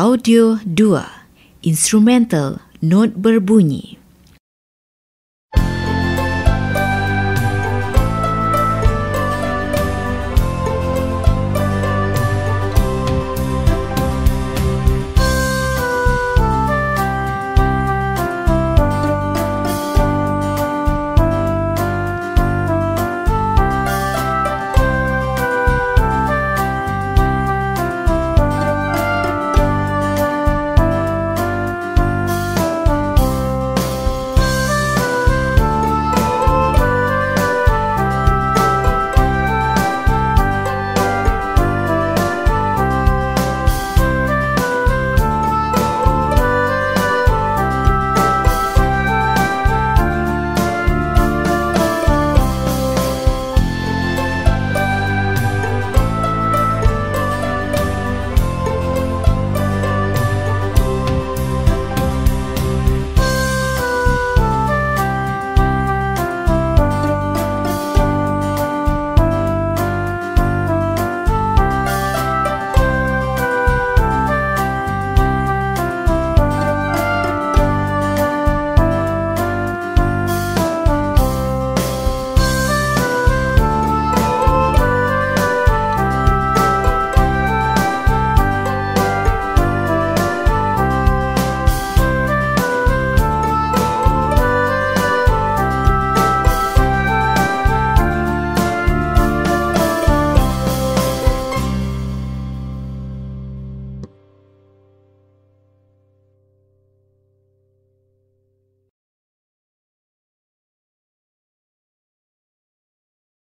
Audio 2 Instrumental Not Berbunyi.